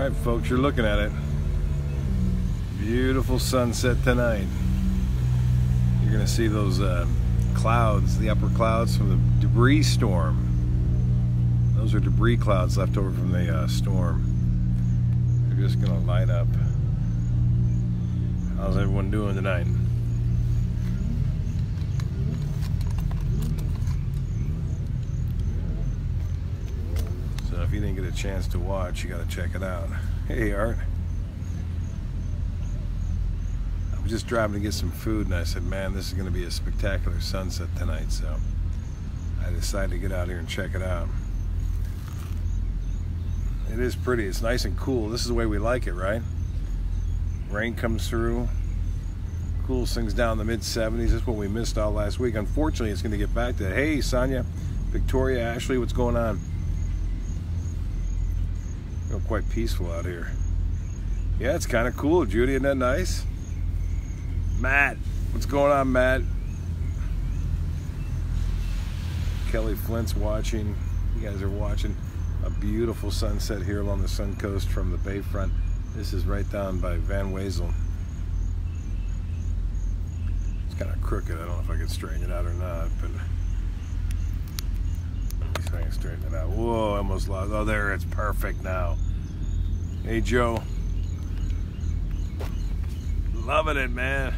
right, folks, you're looking at it. Beautiful sunset tonight. You're going to see those uh, clouds, the upper clouds from the debris storm. Those are debris clouds left over from the uh, storm. They're just going to light up. How's everyone doing tonight? So if you didn't get a chance to watch, you got to check it out. Hey, Art. I was just driving to get some food, and I said, man, this is going to be a spectacular sunset tonight, so I decided to get out here and check it out. It is pretty. It's nice and cool. This is the way we like it, right? Rain comes through, cools things down in the mid 70s. That's what we missed all last week. Unfortunately, it's going to get back to, hey, Sonia, Victoria, Ashley, what's going on? Quite peaceful out here. Yeah, it's kind of cool, Judy. Isn't that nice? Matt, what's going on, Matt? Kelly Flint's watching. You guys are watching a beautiful sunset here along the sun coast from the bayfront. This is right down by Van Wezel. It's kind of crooked. I don't know if I can straighten it out or not, but see if I can straighten it out. Whoa, I almost lost. Oh, there, it's perfect now. Hey, Joe. Loving it, man.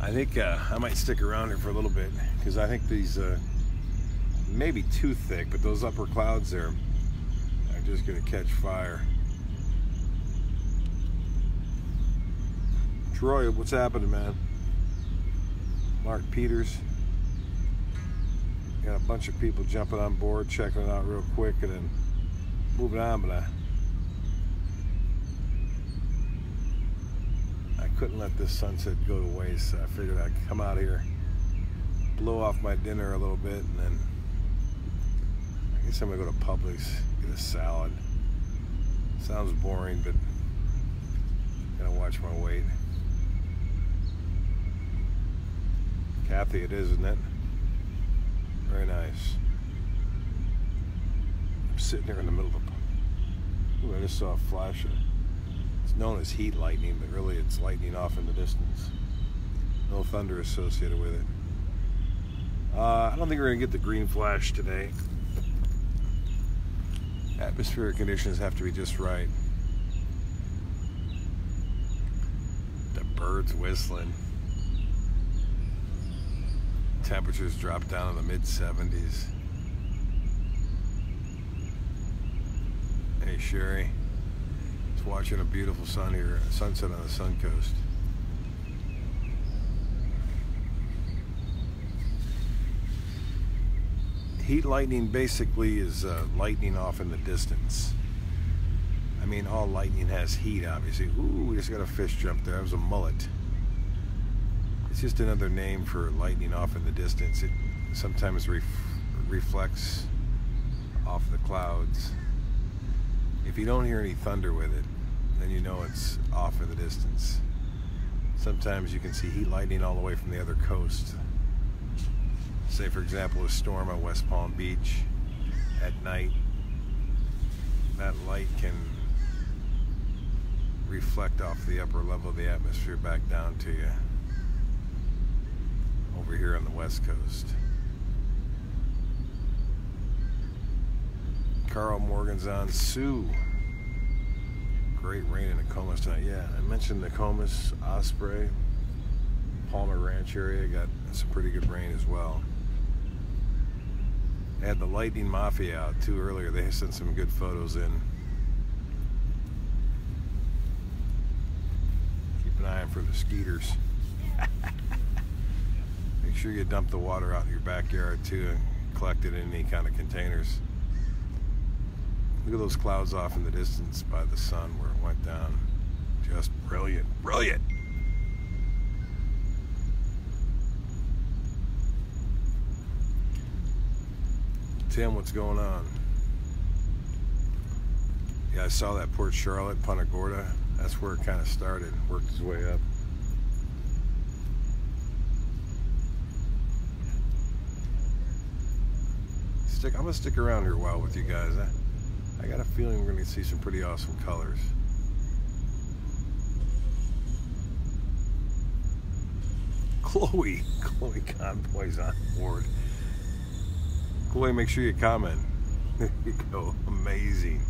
I think uh, I might stick around here for a little bit because I think these uh, maybe too thick, but those upper clouds there are just going to catch fire. Troy, what's happening, man? Mark Peters. Got a bunch of people jumping on board, checking it out real quick, and then moving on, but I I couldn't let this sunset go to waste, so I figured I'd come out here, blow off my dinner a little bit, and then I guess I'm gonna go to Publix, get a salad. Sounds boring, but gotta watch my weight. Kathy, it is, isn't it? Very nice. Sitting here in the middle of a. Ooh, I just saw a flash. Of, it's known as heat lightning, but really it's lightning off in the distance. No thunder associated with it. Uh, I don't think we're gonna get the green flash today. Atmospheric conditions have to be just right. The birds whistling. Temperatures drop down in the mid 70s. Hey Sherry, just watching a beautiful sun here, sunset on the sun coast. Heat lightning basically is uh, lightning off in the distance. I mean, all lightning has heat, obviously. Ooh, we just got a fish jump there. That was a mullet. It's just another name for lightning off in the distance. It sometimes ref reflects off the clouds. If you don't hear any thunder with it, then you know it's off in the distance. Sometimes you can see heat lightning all the way from the other coast. Say, for example, a storm at West Palm Beach at night. That light can reflect off the upper level of the atmosphere back down to you over here on the west coast. Carl Morgan's on Sue. Great rain in Nokomis tonight. Yeah, I mentioned Nokomis, Osprey, Palmer Ranch area got some pretty good rain as well. They had the Lightning Mafia out too earlier. They sent some good photos in. Keep an eye out for the skeeters. Make sure you dump the water out in your backyard too and collect it in any kind of containers. Look at those clouds off in the distance by the sun where it went down. Just brilliant, brilliant. Tim, what's going on? Yeah, I saw that Port Charlotte, Punta Gorda. That's where it kind of started, worked its way up. Stick, I'm gonna stick around here a while with you guys. I, got a feeling we're going to see some pretty awesome colors. Chloe, Chloe Convoy's on board. Chloe, make sure you comment. There you go, amazing.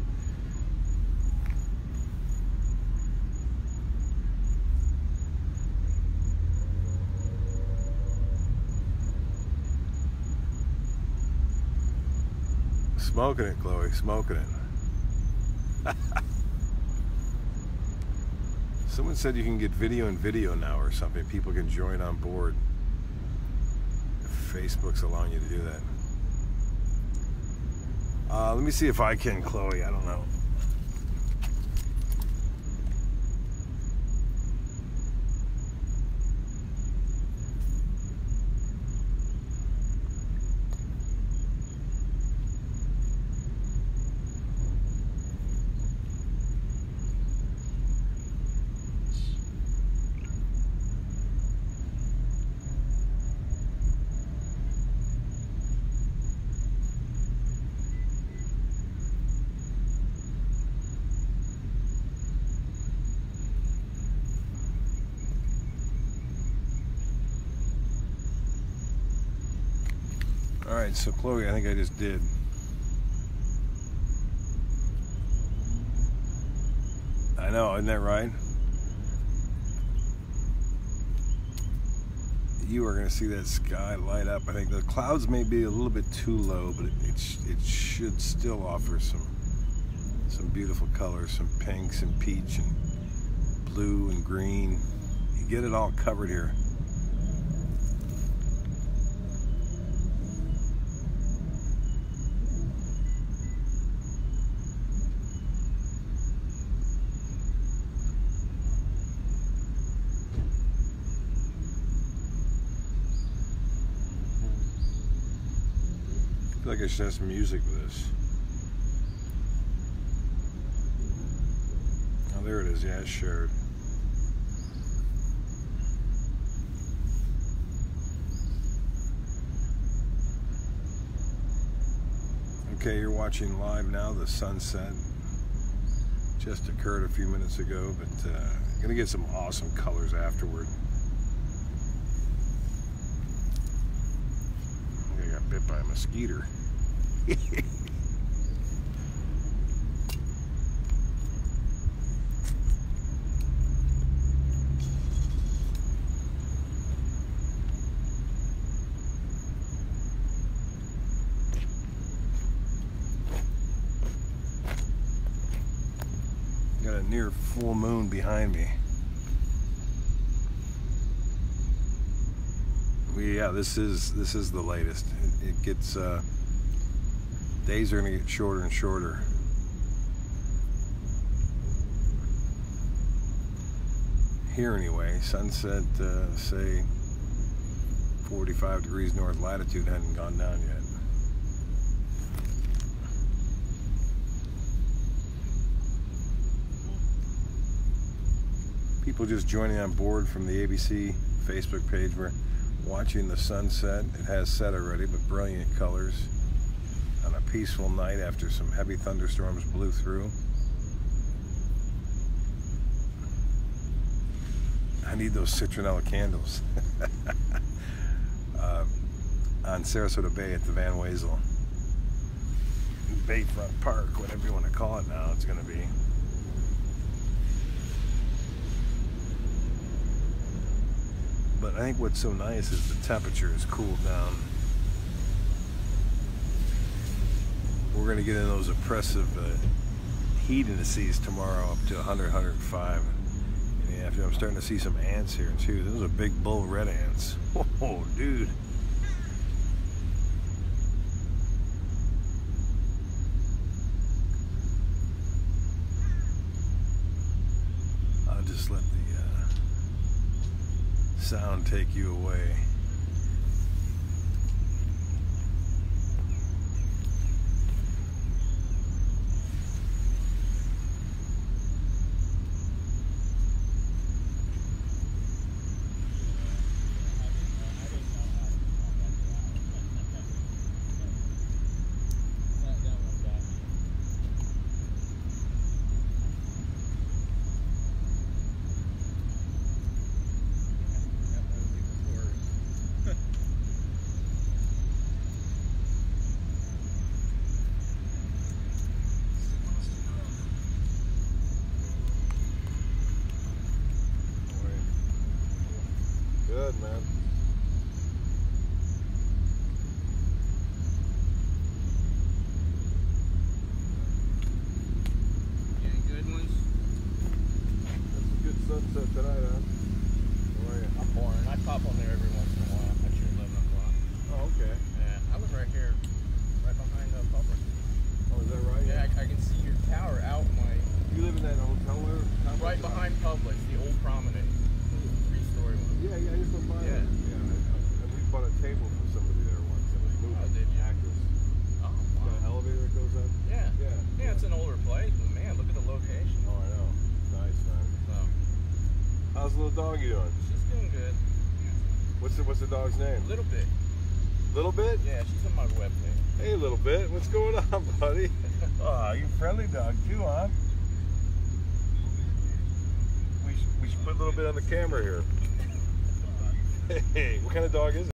Smoking it, Chloe, smoking it. Someone said you can get video and video now or something. People can join on board. Facebook's allowing you to do that. Uh, let me see if I can, Chloe. I don't know. All right, so Chloe, I think I just did. I know, isn't that right? You are going to see that sky light up. I think the clouds may be a little bit too low, but it, it, it should still offer some some beautiful colors, some pinks and peach and blue and green. You get it all covered here. Feel like I should have some music with this. Oh, there it is. Yeah, it's shared. Okay, you're watching live now. The sunset just occurred a few minutes ago, but uh, gonna get some awesome colors afterward. I got bit by a mosquito. got a near full moon behind me. We, yeah, this is this is the latest. It, gets uh, days are going to get shorter and shorter. Here anyway, sunset uh, say 45 degrees north latitude hadn't gone down yet. People just joining on board from the ABC Facebook page. We're watching the sunset. It has set already, but brilliant colors on a peaceful night after some heavy thunderstorms blew through. I need those citronella candles uh, on Sarasota Bay at the Van Wezel. Bayfront Park, whatever you want to call it now, it's going to be. But I think what's so nice is the temperature has cooled down. We're going to get in those oppressive uh, heat indices tomorrow up to 100, 105. And after I'm starting to see some ants here too. Those are big bull red ants. Oh, dude. I'll just let the uh, sound take you away. Good, man. Any good ones? That's a good sunset tonight, huh? Oh, Are you? I'm boring. I pop on there every once in a while at your 11 o'clock. Oh, okay. Yeah, I was right here, right behind uh, the public. Oh, is that right? Yeah, I, I can see your tower out my, You live in that hotel where? right behind Publix, the old prominent. Yeah, yeah, I used to buy Yeah. it. Yeah, I, I, we bought a table for somebody there once. Oh, it was movie Oh, did you? actress. Oh, wow. elevator that goes up? Yeah. Yeah. Yeah, it's an older place, but man, look at the location. Oh, I know. Nice, man. So, How's the little doggy doing? she's doing good. What's the What's the dog's name? Little bit. Little bit. Yeah, she's on my webpage. Hey, little bit. What's going on, buddy? Oh, you friendly dog too, huh? We should, we should put a little bit on the camera here. Hey, what kind of dog is it?